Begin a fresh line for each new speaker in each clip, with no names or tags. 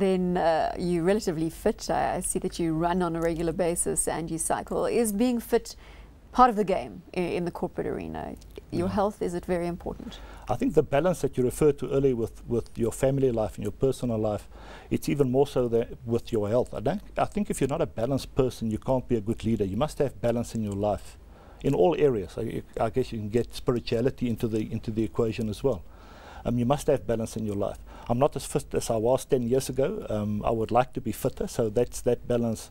then uh, you're relatively fit. I, see that you run on a regular basis and you cycle. Is being fit part of the game in, in the corporate arena? Your
Yeah.
health, is it very important?
I think the balance that you referred to earlier with, with your family life and your personal life, it's even more so that with your health. I, don't, I think if you're not a balanced person, you can't be a good leader. You must have balance in your life, in all areas. I, I guess you can get spirituality into the into the equation as well. Um, you must have balance in your life. I'm not as fit as I was 10 years ago. Um, I would like to be fitter, so that's that balance.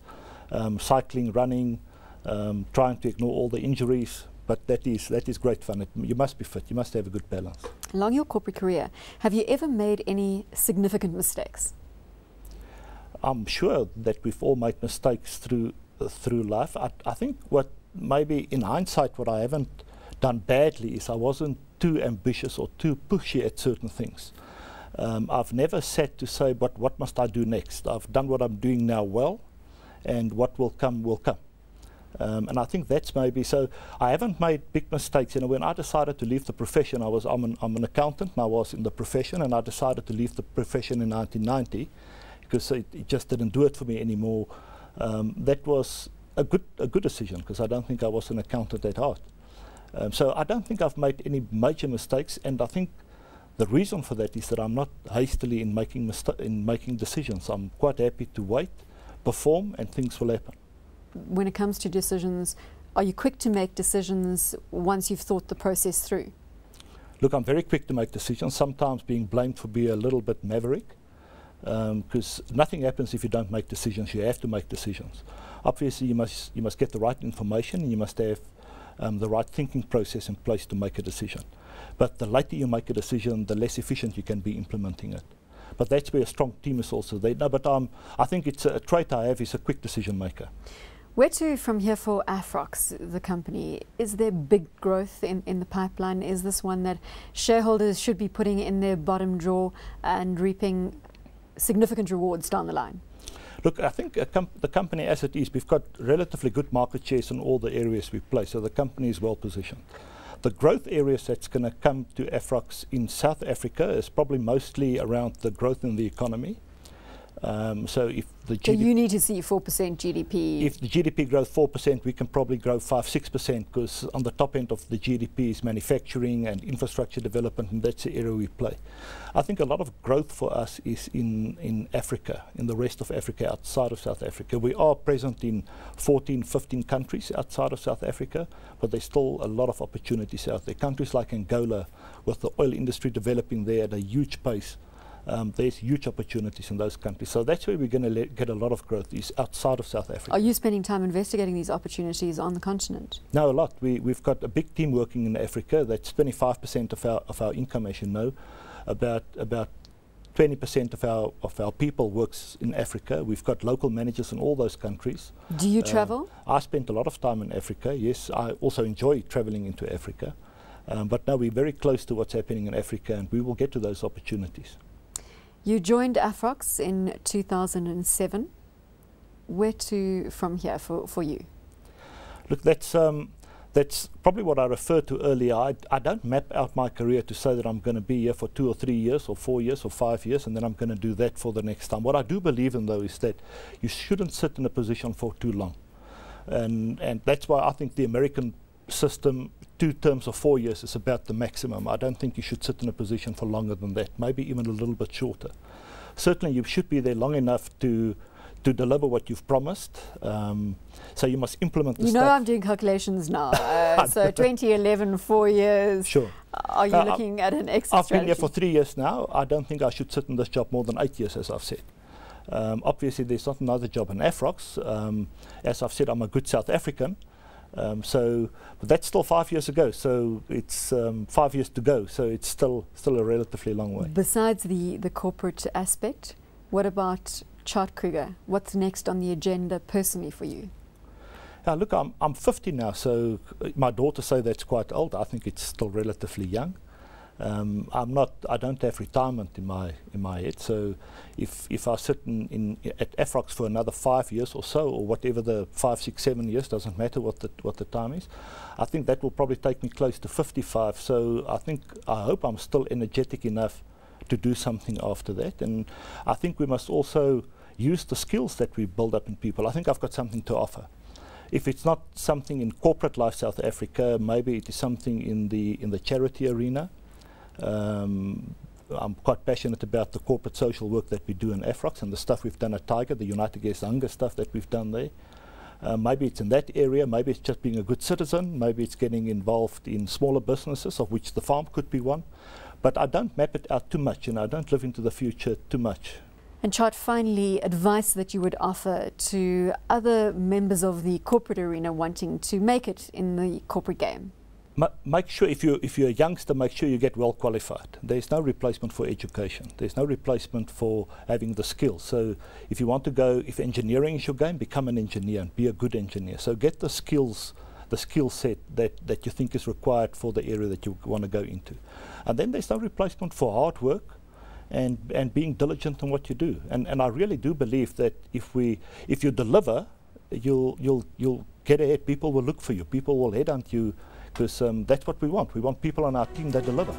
Um, cycling, running, um, trying to ignore all the injuries. But that is that is great fun. It, you must be fit. You must have a good balance.
Along your corporate career, have you ever made any significant mistakes?
I'm sure that we've all made mistakes through uh, through life. I, I think what maybe in hindsight what I haven't done badly is I wasn't too ambitious or too pushy at certain things. Um, I've never said to say, but what must I do next? I've done what I'm doing now well, and what will come will come. Um, and I think that's maybe so. I haven't made big mistakes. You know, when I decided to leave the profession, I was I'm an, I'm an accountant. And I was in the profession, and I decided to leave the profession in 1990 because it, it just didn't do it for me anymore. Um, that was a good a good decision because I don't think I was an accountant at heart. Um, so I don't think I've made any major mistakes, and I think the reason for that is that I'm not hastily in making in making decisions. I'm quite happy to wait, perform, and things will happen.
When it comes to decisions, are you quick to make decisions once you've thought the process through?
Look, I'm very quick to make decisions. Sometimes being blamed for being a little bit maverick, because nothing happens if you don't make decisions. You have to make decisions. Obviously, you must you must get the right information, and you must have um, the right thinking process in place to make a decision. But the later you make a decision, the less efficient you can be implementing it. But that's where a strong team is also there. No, but um, I think it's a, a trait I have is a quick decision maker.
Where to from here for Afrox, the company? Is there big growth in, in the pipeline? Is this one that shareholders should be putting in their bottom drawer and reaping significant rewards down the line?
Look, I think the company as it is, we've got relatively good market shares in all the areas we play, so the company is well positioned. The growth areas that's going to come to Afrox in South Africa is probably mostly around the growth in the economy. Um, so if the
So
GDP
you need to see 4% GDP.
if the GDP grows 4%, we can probably grow 5 6% because on the top end of the GDP is manufacturing and infrastructure development, and that's the area we play. I think a lot of growth for us is in, in Africa, in the rest of Africa, outside of South Africa. We are present in 14, 15 countries outside of South Africa, but there's still a lot of opportunities out there. Countries like Angola, with the oil industry developing there at a huge pace, um, there's huge opportunities in those countries. So that's where we're going to get a lot of growth, is outside of South Africa.
Are you spending time investigating these opportunities on the continent?
No, a lot. We, we've got a big team working in Africa. That's 25% of our, of our income, as you know. About, about 20% of our, of our people works in Africa. We've got local managers in all those countries.
Do you
Uh,
travel?
I spent a lot of time in Africa. Yes, I also enjoy traveling into Africa. Um, but now we're very close to what's happening in Africa, and we will get to those opportunities.
You joined Afrox in 2007. Where to from here for, for you?
Look, that's um, that's probably what I referred to earlier. I, I don't map out my career to say that I'm going to be here for two or three years or four years or five years and then I'm going to do that for the next time. What I do believe in, though, is that you shouldn't sit in a position for too long. And, and that's why I think the American system, two terms of four years, is about the maximum. I don't think you should sit in a position for longer than that, maybe even a little bit shorter. Certainly, you should be there long enough to to deliver what you've promised. Um, so you must implement the
You know. I'm doing calculations now. Uh, so 2011, four years.
Sure.
Are you
Uh,
looking at an exit
I've been here for three years now. I don't think I should sit in this job more than eight years, as I've said. Um, obviously, there's not another job in Afrox. Um, as I've said, I'm a good South African. Um, so, but that's still five years ago. So it's um, five years to go. So it's still still a relatively long way.
Besides the, the corporate aspect, what about Tjaart Kruger? What's next on the agenda personally for you?
Now, look, I'm I'm 50 now, so uh, my daughter say that's quite old. I think it's still relatively young. Um, I'm not. I don't have retirement in my in my head. So, if if I sit in, in at Afrox for another five years or so, or whatever the five, six, seven years, doesn't matter what the what the time is. I think that will probably take me close to 55. So I think I hope I'm still energetic enough to do something after that. And I think we must also use the skills that we build up in people. I think I've got something to offer. If it's not something in corporate life South Africa, maybe it is something in the in the charity arena. Um, I'm quite passionate about the corporate social work that we do in Afrox and the stuff we've done at Tiger, the United Against Hunger stuff that we've done there. Uh, maybe it's in that area, maybe it's just being a good citizen, maybe it's getting involved in smaller businesses, of which the farm could be one. But I don't map it out too much and I don't live into the future too much.
And Tjaart, finally, advice that you would offer to other members of the corporate arena wanting to make it in the corporate game?
Make sure if you if you're a youngster, make sure you get well qualified. There's no replacement for education. There's no replacement for having the skills. So if you want to go, if engineering is your game, become an engineer and be a good engineer. So get the skills, the skill set that that you think is required for the area that you want to go into, and then there's no replacement for hard work. And, and being diligent in what you do, and and I really do believe that if we if you deliver, you'll you'll you'll get ahead. People will look for you. People will headhunt you because um, that's what we want. We want people on our team that deliver.